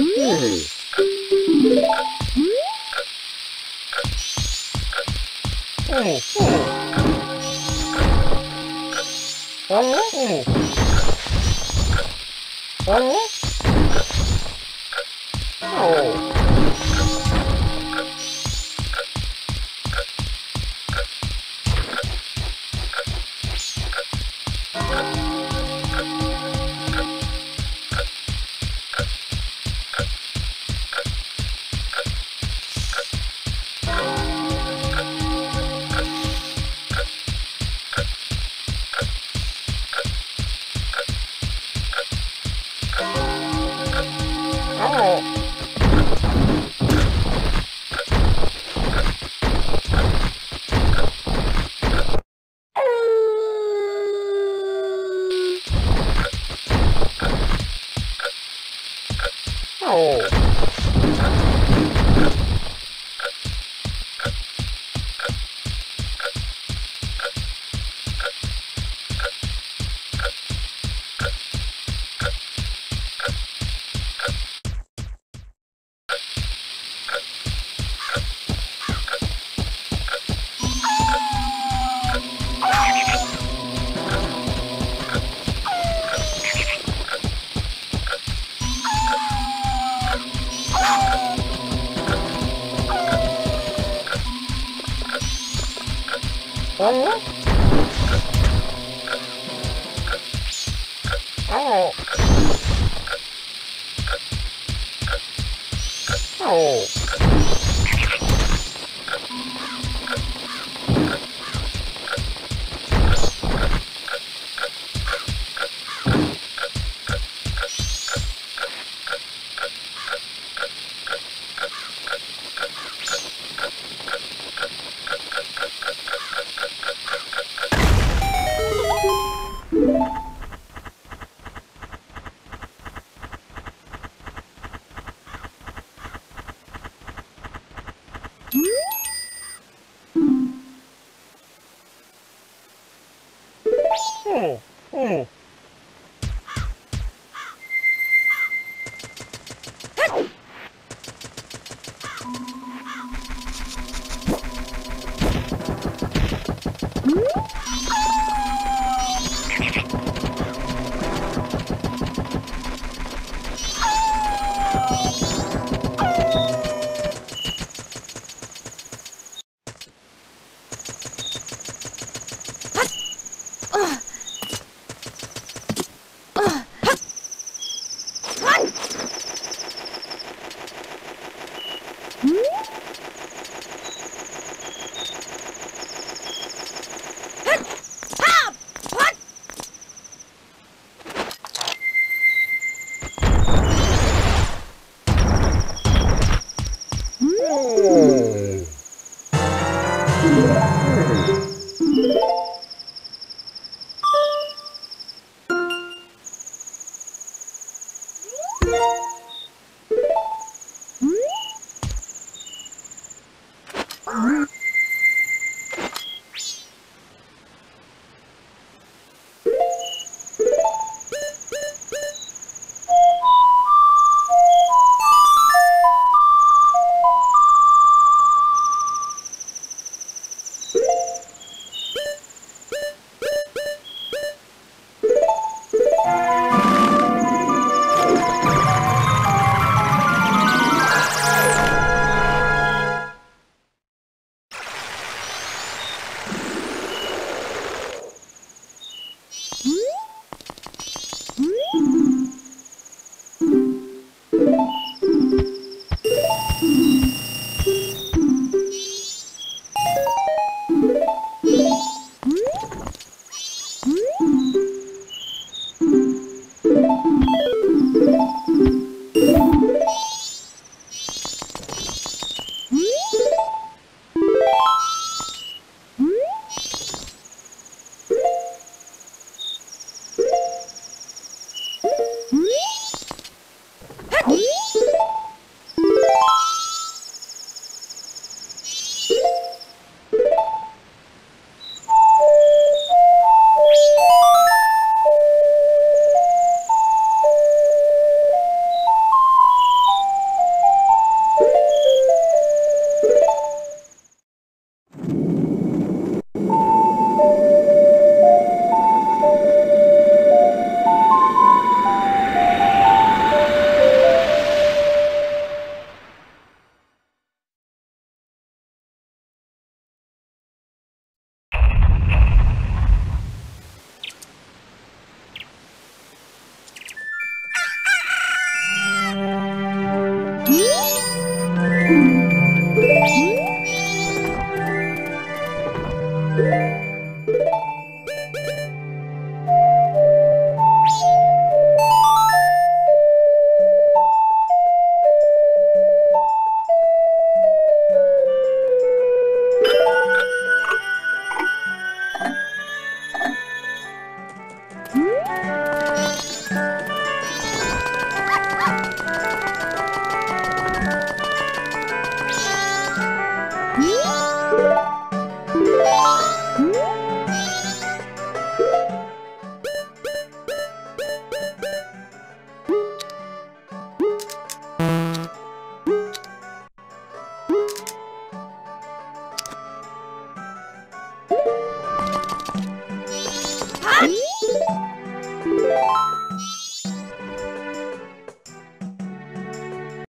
Oh, oh. Oh. Oh. Oh. oh. 哦哦。